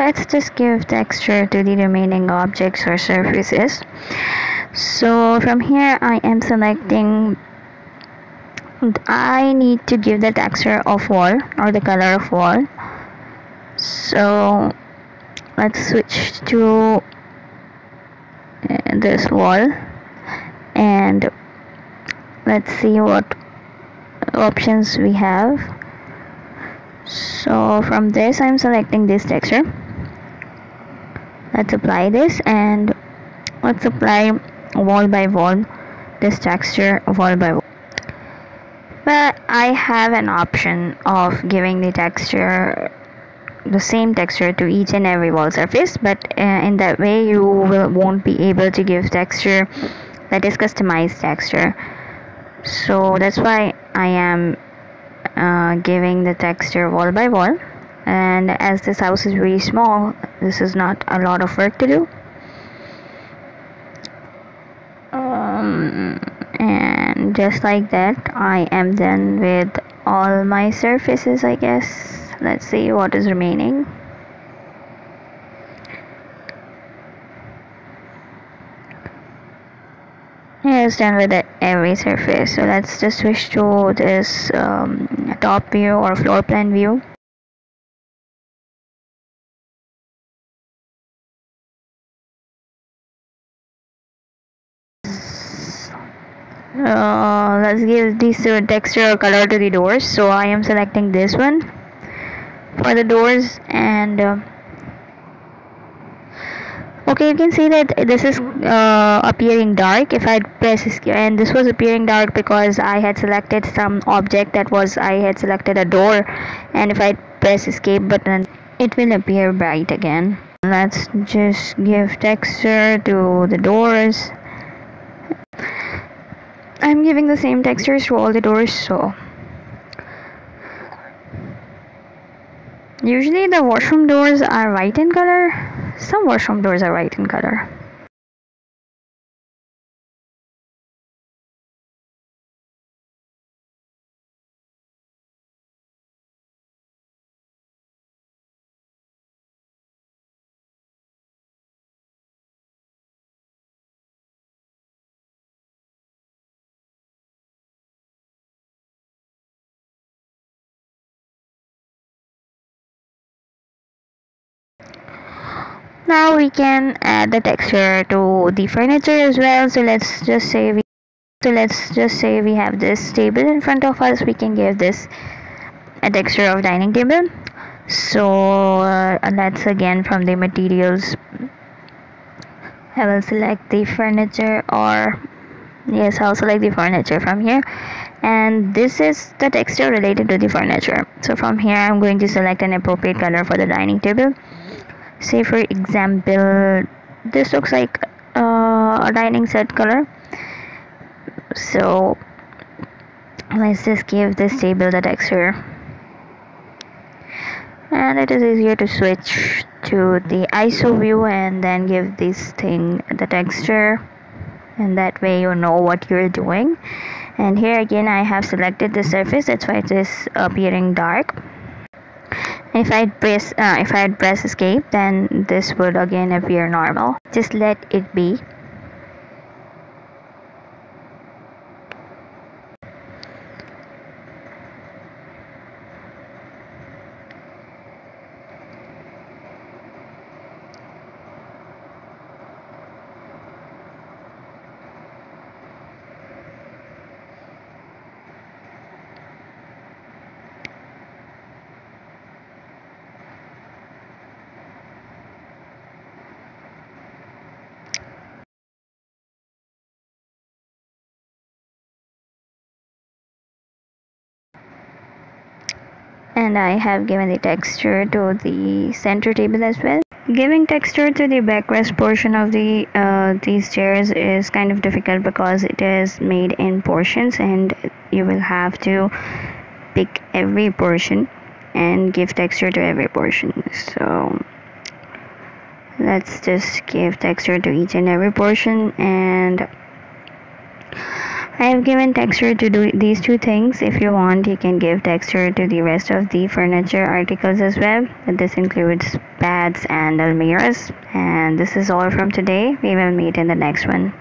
let's just give texture to the remaining objects or surfaces so from here I am selecting I need to give the texture of wall or the color of wall. So let's switch to uh, this wall and let's see what options we have. So from this I'm selecting this texture let's apply this and let's apply wall by wall. This texture wall by wall. But I have an option of giving the texture the same texture to each and every wall surface but uh, in that way you will, won't be able to give texture that is customized texture. So that's why I am uh, giving the texture wall by wall and as this house is really small this is not a lot of work to do. Um, and just like that I am done with all my surfaces I guess. Let's see what is remaining. It's done with every surface. So let's just switch to this um, top view or floor plan view uh, let's give this uh, texture or color to the doors. So I am selecting this one for the doors and uh, okay you can see that this is uh, appearing dark. If I press escape and this was appearing dark because I had selected some object that was I had selected a door. And if I press escape button it will appear bright again. Let's just give texture to the doors I'm giving the same textures to all the doors so Usually the washroom doors are white in color. Some washroom doors are white in color. Now we can add the texture to the furniture as well. So let's just say we so let's just say we have this table in front of us. We can give this a texture of dining table. So uh, let's again from the materials. I will select the furniture or yes I'll select the furniture from here. And this is the texture related to the furniture. So from here I'm going to select an appropriate color for the dining table say for example this looks like uh, a dining set color. So let's just give this table the texture. And it is easier to switch to the ISO view and then give this thing the texture. And that way you know what you're doing. And here again I have selected the surface. That's why it is appearing dark if I press uh, if I press escape then this would again appear normal. Just let it be and I have given the texture to the center table as well. Giving texture to the backrest portion of the uh, these chairs is kind of difficult because it is made in portions and you will have to pick every portion and give texture to every portion. So let's just give texture to each and every portion and I have given texture to do these two things. If you want, you can give texture to the rest of the furniture articles as well. This includes beds and almiras. And this is all from today. We will meet in the next one.